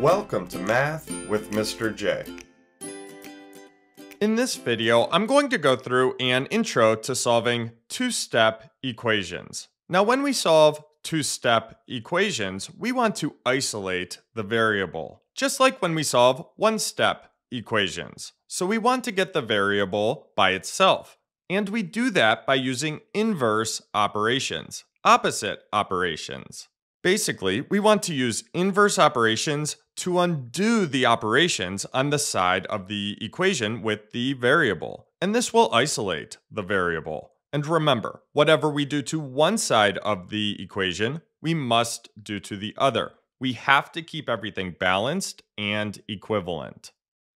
Welcome to Math with Mr. J. In this video, I'm going to go through an intro to solving two-step equations. Now, when we solve two-step equations, we want to isolate the variable, just like when we solve one-step equations. So we want to get the variable by itself. And we do that by using inverse operations, opposite operations. Basically, we want to use inverse operations to undo the operations on the side of the equation with the variable. And this will isolate the variable. And remember, whatever we do to one side of the equation, we must do to the other. We have to keep everything balanced and equivalent.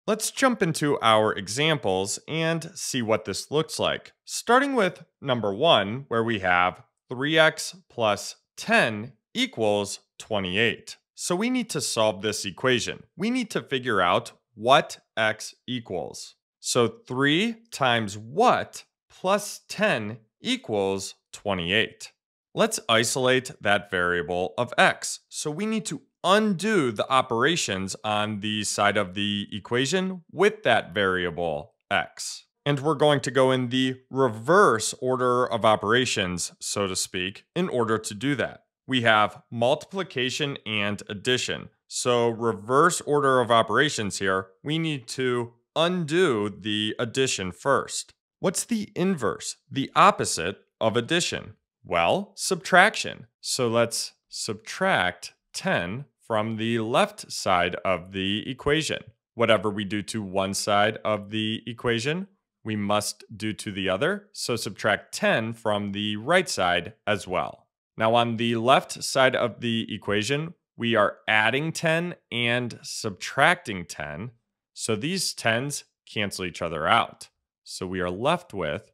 Let's jump into our examples and see what this looks like. Starting with number one, where we have 3x plus 10 equals 28. So we need to solve this equation. We need to figure out what x equals. So 3 times what plus 10 equals 28. Let's isolate that variable of x. So we need to undo the operations on the side of the equation with that variable x. And we're going to go in the reverse order of operations, so to speak, in order to do that. We have multiplication and addition. So reverse order of operations here, we need to undo the addition first. What's the inverse, the opposite of addition? Well, subtraction. So let's subtract 10 from the left side of the equation. Whatever we do to one side of the equation, we must do to the other. So subtract 10 from the right side as well. Now on the left side of the equation, we are adding 10 and subtracting 10. So these 10s cancel each other out. So we are left with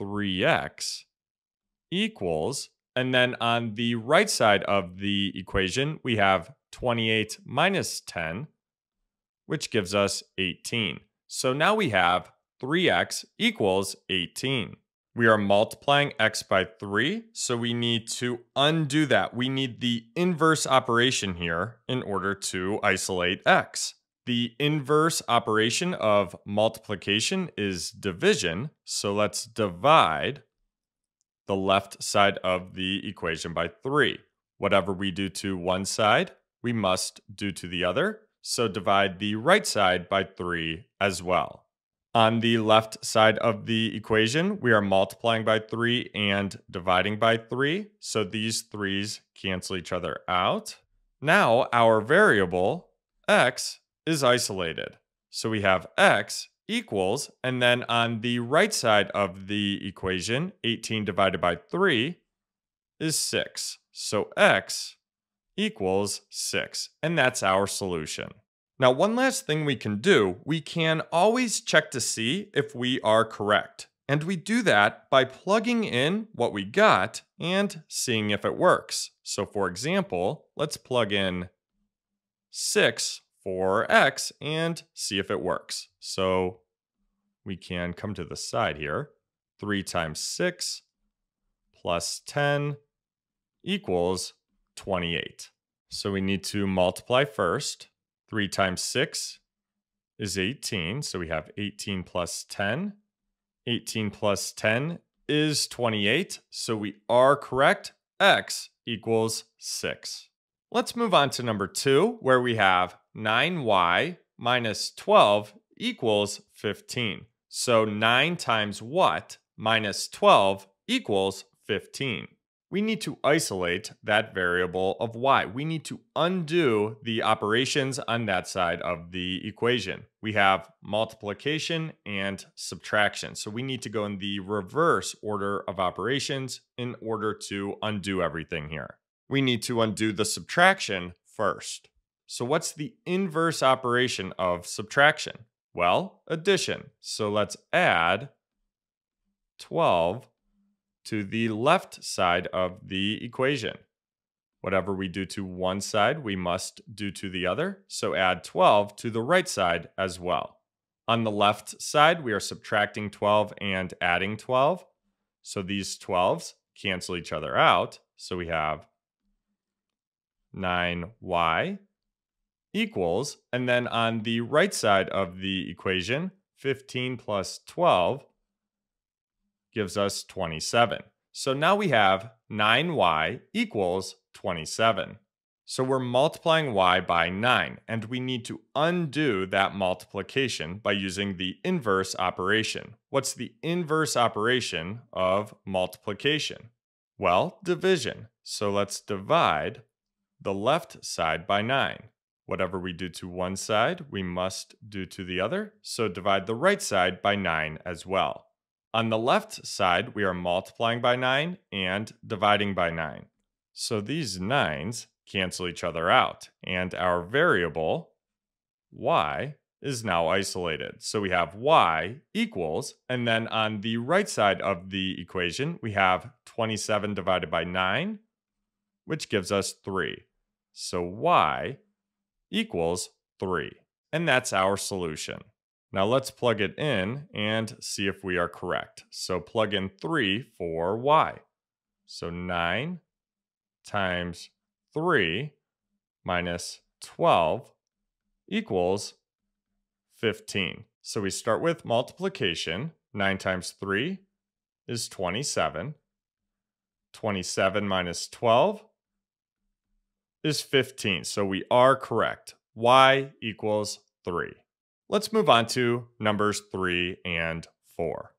3x equals, and then on the right side of the equation, we have 28 minus 10, which gives us 18. So now we have 3x equals 18. We are multiplying x by 3, so we need to undo that. We need the inverse operation here in order to isolate x. The inverse operation of multiplication is division, so let's divide the left side of the equation by 3. Whatever we do to one side, we must do to the other, so divide the right side by 3 as well. On the left side of the equation, we are multiplying by 3 and dividing by 3, so these 3's cancel each other out. Now our variable, x, is isolated. So we have x equals, and then on the right side of the equation, 18 divided by 3 is 6. So x equals 6, and that's our solution. Now, one last thing we can do, we can always check to see if we are correct. And we do that by plugging in what we got and seeing if it works. So for example, let's plug in 6 for x and see if it works. So we can come to the side here. 3 times 6 plus 10 equals 28. So we need to multiply first. 3 times 6 is 18. So we have 18 plus 10. 18 plus 10 is 28. So we are correct. X equals 6. Let's move on to number 2, where we have 9y minus 12 equals 15. So 9 times what minus 12 equals 15 we need to isolate that variable of y. We need to undo the operations on that side of the equation. We have multiplication and subtraction. So we need to go in the reverse order of operations in order to undo everything here. We need to undo the subtraction first. So what's the inverse operation of subtraction? Well, addition. So let's add 12 to the left side of the equation. Whatever we do to one side, we must do to the other, so add 12 to the right side as well. On the left side, we are subtracting 12 and adding 12. So these 12s cancel each other out. So we have 9y equals, and then on the right side of the equation, 15 plus 12 gives us 27. So now we have 9y equals 27. So we're multiplying y by 9, and we need to undo that multiplication by using the inverse operation. What's the inverse operation of multiplication? Well, division. So let's divide the left side by 9. Whatever we do to one side, we must do to the other, so divide the right side by 9 as well. On the left side, we are multiplying by 9 and dividing by 9. So these 9s cancel each other out, and our variable, y, is now isolated. So we have y equals, and then on the right side of the equation, we have 27 divided by 9, which gives us 3. So y equals 3. And that's our solution. Now let's plug it in and see if we are correct. So plug in 3 for y. So 9 times 3 minus 12 equals 15. So we start with multiplication. 9 times 3 is 27. 27 minus 12 is 15. So we are correct. y equals 3. Let's move on to numbers 3 and 4.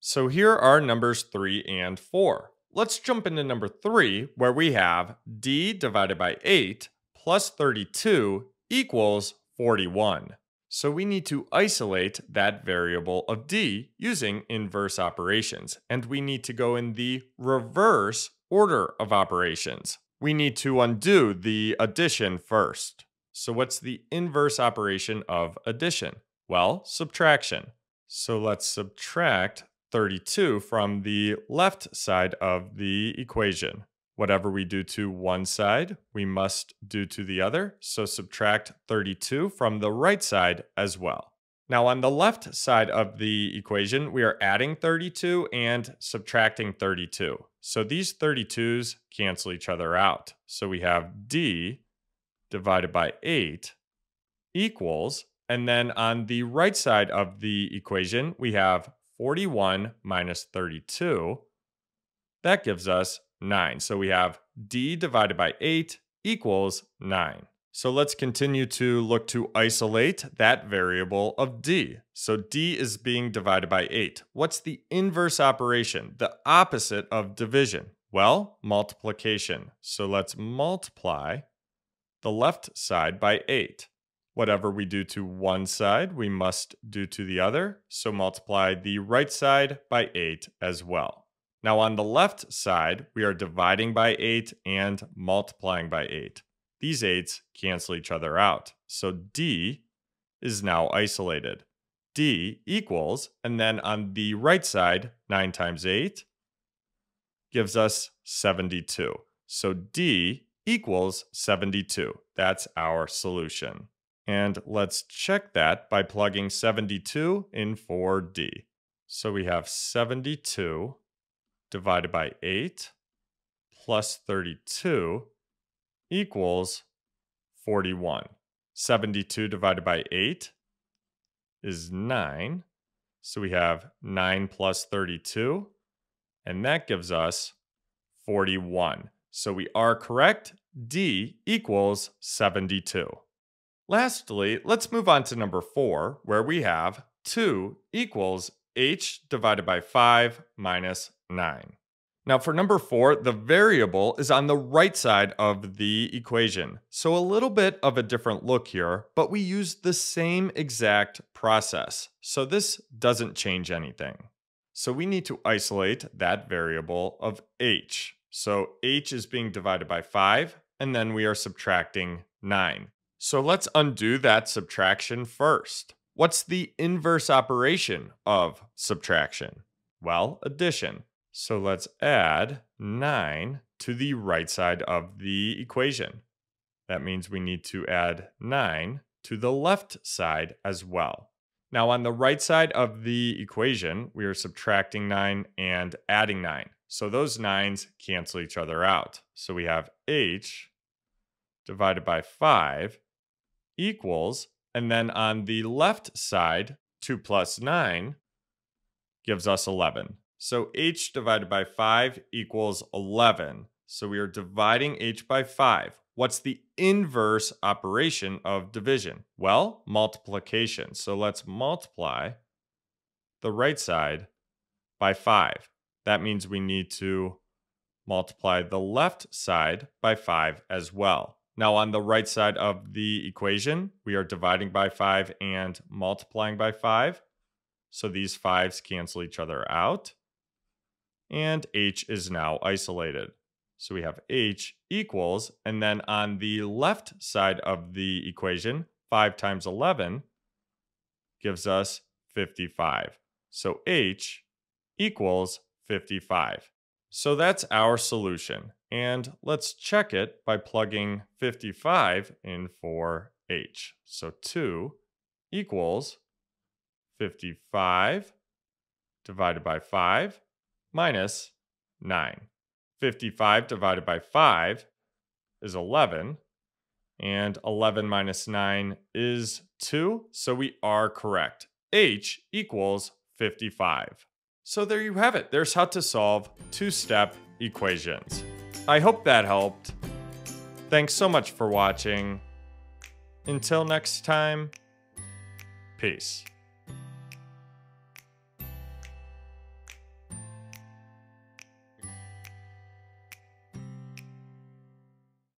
So here are numbers 3 and 4. Let's jump into number 3 where we have d divided by 8 plus 32 equals 41. So we need to isolate that variable of d using inverse operations, and we need to go in the reverse order of operations we need to undo the addition first. So what's the inverse operation of addition? Well, subtraction. So let's subtract 32 from the left side of the equation. Whatever we do to one side, we must do to the other. So subtract 32 from the right side as well. Now on the left side of the equation, we are adding 32 and subtracting 32. So these 32s cancel each other out. So we have d divided by 8 equals, and then on the right side of the equation, we have 41 minus 32. That gives us 9. So we have d divided by 8 equals 9. So let's continue to look to isolate that variable of d. So d is being divided by 8. What's the inverse operation, the opposite of division? Well, multiplication. So let's multiply the left side by 8. Whatever we do to one side, we must do to the other. So multiply the right side by 8 as well. Now on the left side, we are dividing by 8 and multiplying by 8. These 8s cancel each other out. So D is now isolated. D equals, and then on the right side, 9 times 8 gives us 72. So D equals 72. That's our solution. And let's check that by plugging 72 in for D. So we have 72 divided by 8 plus 32 equals 41. 72 divided by 8 is 9. So we have 9 plus 32, and that gives us 41. So we are correct. D equals 72. Lastly, let's move on to number 4, where we have 2 equals h divided by 5 minus 9. Now for number four, the variable is on the right side of the equation. So a little bit of a different look here, but we use the same exact process. So this doesn't change anything. So we need to isolate that variable of h. So h is being divided by 5, and then we are subtracting 9. So let's undo that subtraction first. What's the inverse operation of subtraction? Well, addition. So let's add 9 to the right side of the equation. That means we need to add 9 to the left side as well. Now on the right side of the equation, we are subtracting 9 and adding 9. So those 9s cancel each other out. So we have h divided by 5 equals, and then on the left side, 2 plus 9 gives us 11. So h divided by 5 equals 11. So we are dividing h by 5. What's the inverse operation of division? Well, multiplication. So let's multiply the right side by 5. That means we need to multiply the left side by 5 as well. Now on the right side of the equation, we are dividing by 5 and multiplying by 5. So these 5's cancel each other out. And h is now isolated. So we have h equals, and then on the left side of the equation, 5 times 11 gives us 55. So h equals 55. So that's our solution. And let's check it by plugging 55 in for h. So 2 equals 55 divided by 5 minus 9. 55 divided by 5 is 11. And 11 minus 9 is 2. So we are correct. H equals 55. So there you have it. There's how to solve two-step equations. I hope that helped. Thanks so much for watching. Until next time, peace.